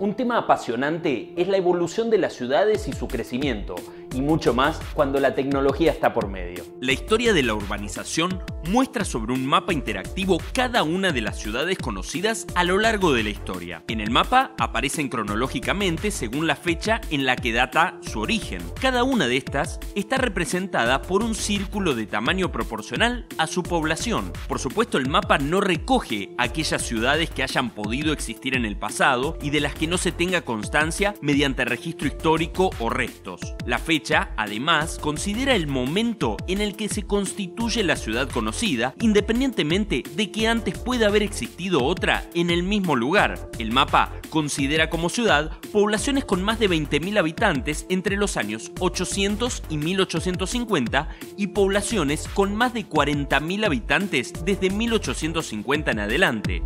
Un tema apasionante es la evolución de las ciudades y su crecimiento, y mucho más cuando la tecnología está por medio. La historia de la urbanización muestra sobre un mapa interactivo cada una de las ciudades conocidas a lo largo de la historia. En el mapa aparecen cronológicamente según la fecha en la que data su origen. Cada una de estas está representada por un círculo de tamaño proporcional a su población. Por supuesto, el mapa no recoge aquellas ciudades que hayan podido existir en el pasado y de las que no se tenga constancia mediante registro histórico o restos. La fecha, además, considera el momento en el que se constituye la ciudad conocida, independientemente de que antes pueda haber existido otra en el mismo lugar. El mapa considera como ciudad poblaciones con más de 20.000 habitantes entre los años 800 y 1850 y poblaciones con más de 40.000 habitantes desde 1850 en adelante.